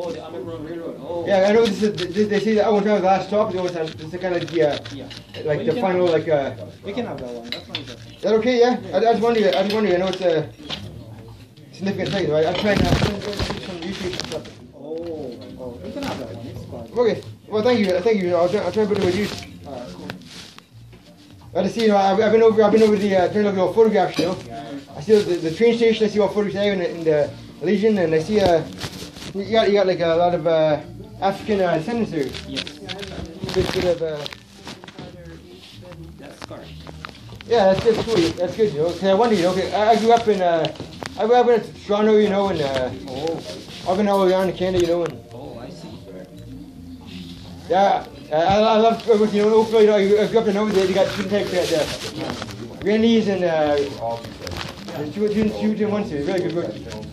Oh, the Underground Railroad, oh. Yeah, I know this is, they, they say that I won't have the last stop, this is this is kind of the, uh, Yeah. like We the final, like, uh, We can have that one, that's not just. is that okay, yeah? I, I was wondering, I was wondering, I know it's a significant thing, right? I'm trying to, I'm trying to do some YouTube stuff. Oh, oh, we can have that one, it's fine. Okay, well, thank you, thank you, I'll try, I'll try to put it with you. Alright, cool. I just see, you know, I've, I've been over, I've been over the, uh, trying to look at all photographs, you know? Yeah. I see the, the train station, I see all photographs there in the, in the Legion, and I see, uh, you got, you got like a lot of, uh, African, uh, here. Yes, Bit, bit of, uh, that's Scar. Yeah, that's, that's cool. That's good, you know. 'cause I wonder, you know, 'cause I, I grew up in, uh, I grew up in Toronto, you know, and uh, Oh, I've been all around Canada, you know, and oh, I see. yeah, I, I love you know, Oakville, you know, I grew up in over there. They got two types, uh, the Grannies and uh, there's two, two, two, two, one, two. Really good.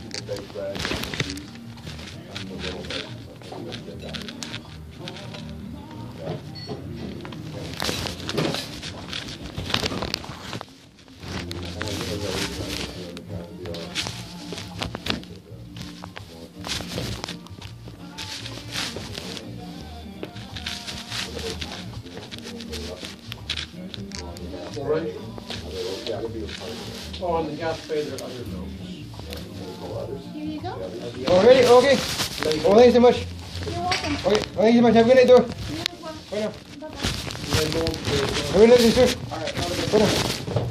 Oh, and the gas pay, there are other bills. Here you go. Oh, ready? Okay. Oh, thanks so much. You're welcome. Okay, well, thank you so much. Have a good night, though. You as well. Bye now. Bye-bye. And then no, Have a good night, sir. all right, have a good Bye now.